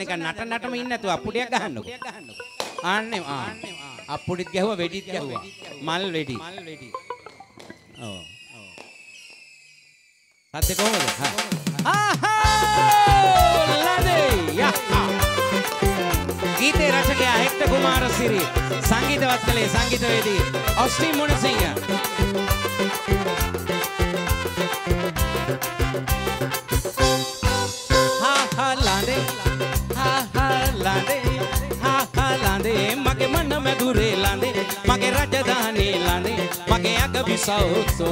නිකන් නට නටම ඉන්නේ නැතුව අප්පුඩියක් ගහන්නකෝ. ආන්නේ ආ. අප්පුඩිත් ගැහුවා වෙඩිත් ගැහුවා. මල් වෙඩි. ඔව්. සද්ද කොහමද? හා. ආහා! ලදේ! යා! ගීතේ රචකයා හෙක්ට කුමාරසිරි සංගීතවත් කළේ සංගීතවේදී ඔස්ටින් මුණසිංහ හා मधुरे लाने, मगे राजधानी लाने, मगे आग बिसाओ तो।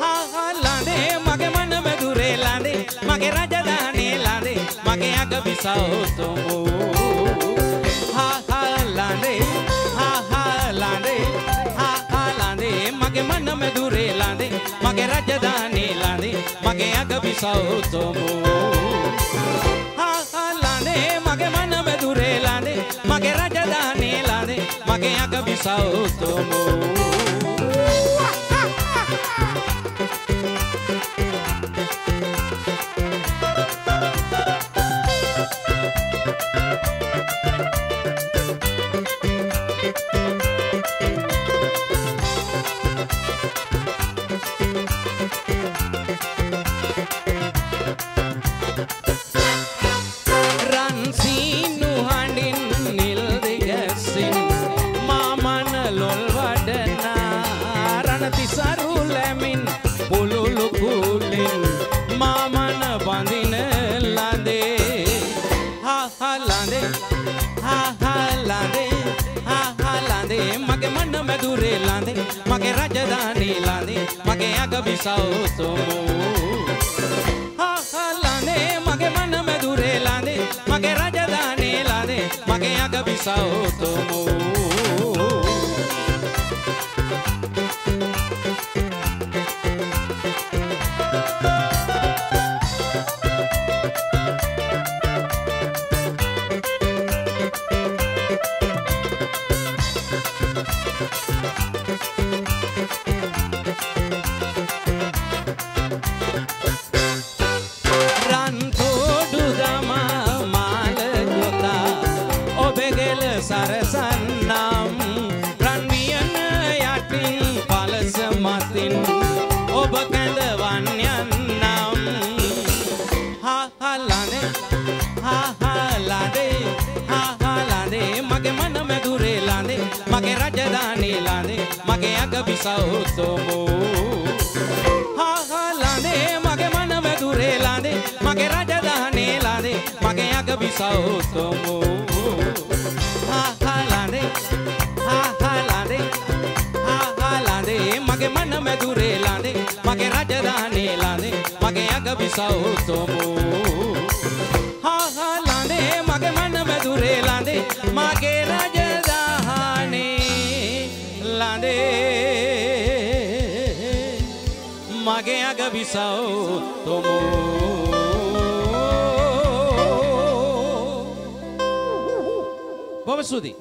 हाँ, हाँ, लाने, मगे मन मधुरे लाने, मगे राजधानी लाने, मगे आग बिसाओ तो। हा लाने मगे मन लाने, मगे राजधानी लाने, मगे आग बिसाओ तो। sauto mo ಊರೇ लांदे मगे राजधानी लांदे मगे अग ಬಿಸಾವು ಸೋಮೋ लाने मगे मन में दूरे लाने मगे राजधानी लाने मगे आग बिसाओ तो मो मगे राजधानी लाने, मगे अग बिसाओ सोमो हा हा, लाने, मगे मन में दूरे लाने, मगे राजधानी लाने, मगे अग बिसाओ सोमो हा हा, लाने, हा हा, लाने, हा हा, लाने, मगे मन में दूरे लाने, मगे राजधानी लाने, मगे अग बिसाओ सोमो මගේ අග විසවුතුමු බොම සුදී